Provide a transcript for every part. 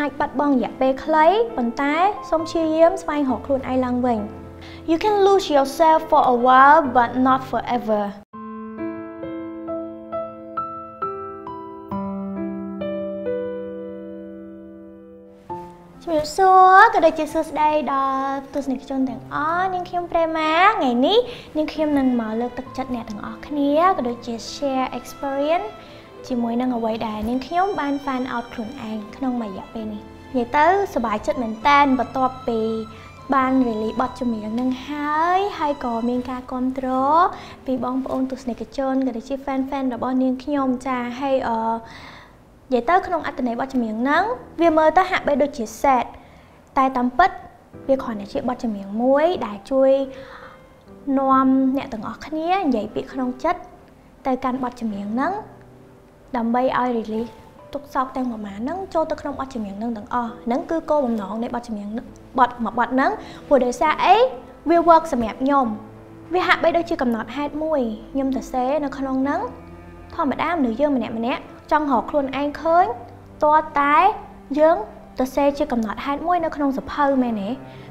អាចបាត់បង់រយៈពេលខ្លីប៉ុន្តែសូមព្យាយាមស្វែងរកខ្លួនឯងឡើងវិញ You can lose yourself for a while but not forever ជំរាបសួរក៏ដូចជាសួស្តីដល់ទស្សនិកជនទាំងអស់នាងខ្ញុំប្រេម៉ាថ្ងៃនេះនាងខ្ញុំនឹងមកលើកទឹកចិត្តអ្នកទាំងអស់គ្នាក៏ដូចជា share experience ជាមួយនឹងអ្វីដែលនាងខ្ញុំបាន find out ខ្លួនឯងក្នុងមួយរយៈពេលនេះនិយាយទៅសប្បាយចិត្តមែនតើបន្ទាប់ពីបាន release បទចម្រៀងនឹងហើយហើយក៏មានការគ្រប់គ្រងពីបងប្អូនទស្សនិកជនក៏ដូចជា fan fan របស់នាងខ្ញុំចាហើយអឺនិយាយទៅក្នុងអត្ថន័យបទចម្រៀងហ្នឹងវាមើលទៅហាក់បីដូចជា sad តែតាមពិតវាគ្រាន់តែជាបទចម្រៀងមួយដែលជួយនាំអ្នកទាំងអស់គ្នានិយាយពាក្យក្នុងចិត្តទៅកាន់បទចម្រៀងហ្នឹង ដើម្បីឲ្យ release ទុកសោកទាំងប្រមាណហ្នឹងចូលទៅក្នុងបទចម្រៀងហ្នឹងទាំងអស់ហ្នឹងគឺគោលបំណងនៃបទចម្រៀងបទមួយបទហ្នឹងព្រោះដោយសារអីវា work សម្រាប់ខ្ញុំវាហាក់បីដូចជាកំណត់ហេតុមួយខ្ញុំទៅសេនៅក្នុងហ្នឹងធម្មតាមនុស្សយើងម្នាក់ម្នាក់ចង់រកខ្លួនឯងឃើញតើតែយើងទៅសេជាកំណត់ហេតុមួយនៅក្នុងសភៅមែនទេ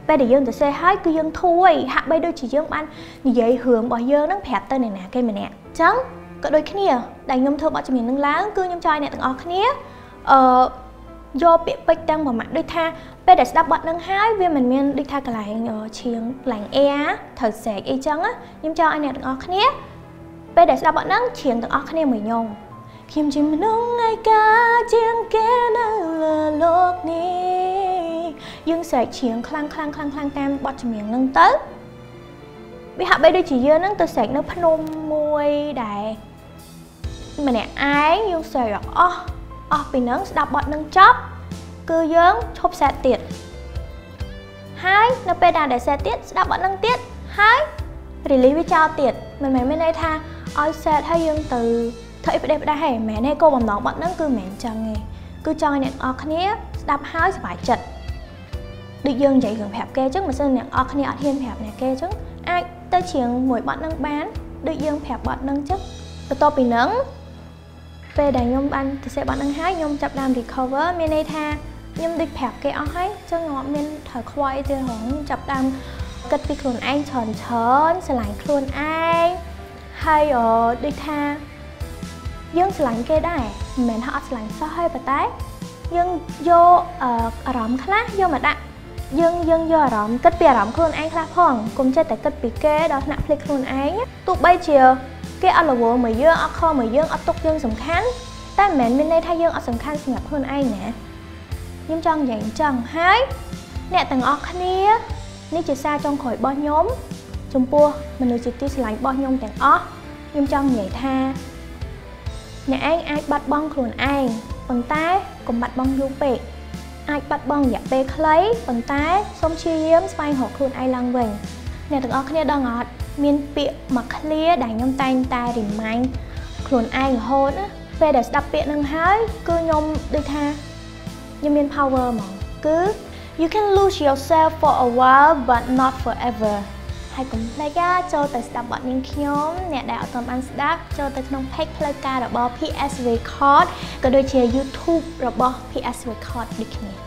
ពេលដែលយើងទៅសេហើយគឺយើងធួយហាក់បីដូចជាយើងបាននិយាយរឿងរបស់យើងហ្នឹងប្រាប់ទៅអ្នកណាគេម្នាក់អញ្ចឹង ក៏ដូចគ្នា ដែលខ្ញុំធ្វើបទចម្រៀងនឹងឡើងគឺខ្ញុំចង់ឲ្យអ្នកទាំងអស់គ្នាអឺយកពាក្យពេចន៍ទាំងប្រមាណដូចថាពេលដែលស្ដាប់បទនឹងហើយវាមិនមានដូចថាកន្លែងឈៀងកន្លែងអែត្រូវស្រែកអីចឹងខ្ញុំចង់ឲ្យអ្នកទាំងអស់គ្នាពេលដែលស្ដាប់បទនឹងឈៀងទាំងអស់គ្នាមួយខ្ញុំខ្ញុំជាមនុស្សឯកាជាងគេនៅលើលោកនេះយើងស្រែកឈៀងខ្លាំងខ្លាំងខ្លាំងខ្លាំងតាមបទចម្រៀងនឹងទៅ វាហាក់បីដូចជាយើងនឹងទៅស្រែកនៅភ្នំមួយដែលម្នាក់ឯងយើងស្រែកអស់អស់ពីនឹងស្ដាប់បទនឹងចប់គឺយើងឈប់សែតទៀតហើយនៅពេលដែលសែតទៀតស្ដាប់បទនឹងទៀតហើយ release វាចោលទៀតមិនមែនមានន័យថាឲ្យសែតហើយយើងទៅធ្វើអីផ្ដេសផ្ដាស់ហេមិនមែនទេគោលបំណងបទហ្នឹងគឺមិនមែនចឹងទេគឺចង់ឲ្យអ្នកនរគ្នាស្ដាប់ហើយសប្បាយចិត្តដូចយើងនិយាយរឿងប្រាប់គេអញ្ចឹងមិនសិនអ្នកនរគ្នាអត់ហ៊ានប្រាប់អ្នកគេអញ្ចឹងអាច ទៅច្រៀងមួយបទហ្នឹងបានដូចយើងប្រាប់បទហ្នឹងអញ្ចឹងបន្ទាប់ពីហ្នឹងពេលដែលខ្ញុំបានទៅសេបត់នឹងហើយខ្ញុំចាប់ដើម recover មានន័យថាខ្ញុំដូចប្រាប់គេអស់ហើយអញ្ចឹងខ្ញុំអត់មានត្រូវខ្វល់អីទេហងចាប់ដើមគិតពីខ្លួនឯងច្រើនច្រើនស្រឡាញ់ខ្លួនឯងហើយដូចថាយើងស្រឡាញ់គេដែរមិនមែនថាអត់ស្រឡាញ់សោះហើយប៉ុន្តែយើងយកអារម្មណ៍ខ្លះយកមកដាក់ យើងយើងយកអារម្មណ៍គិតពីអារម្មណ៍ខ្លួនឯងខ្លះផងកុំចេះតែគិតពីគេដល់ថ្នាក់ភ្លេចខ្លួនឯងទោះបីជាគេអត់រវល់មកយើងអត់ខំមកយើងអត់ទុកយើងសំខាន់តែមិនមែនមានន័យថាយើងអត់សំខាន់សម្រាប់ខ្លួនឯងណាខ្ញុំចង់និយាយអញ្ចឹងហើយអ្នកទាំងអស់គ្នានេះជាសារចុងក្រោយរបស់ខ្ញុំចំពោះមនុស្សជាទីស្រឡាញ់របស់ខ្ញុំទាំងអស់ខ្ញុំចង់និយាយថាអ្នកឯងអាចបាត់បង់ខ្លួនឯងប៉ុន្តែកុំបាត់បង់យូរពេក អាចបាត់បង់រយៈពេលខ្លីប៉ុន្តែសូមព្យាយាមស្វែងរកខ្លួនឯងឡើងវិញអ្នកទាំងអស់គ្នាដឹងអត់មានពាក្យមួយឃ្លាដែលខ្ញុំតែងតែ remind ខ្លួនឯងរហូតណាពេលដែលស្ដាប់ពាក្យនឹងហើយគឺខ្ញុំដូចថាខ្ញុំមាន power ហ្មងគឺ you can lose yourself for a while but not forever ហើយកុំភ្លេចចូលទៅស្ដាប់បទនាងខ្ញុំអ្នកដែលអត់ទាន់បានស្ដាប់ចូលទៅក្នុង page ផ្លូវការរបស់ PS Record ក៏ដូចជា YouTube របស់ PS Record ដូចគ្នាអរគុណ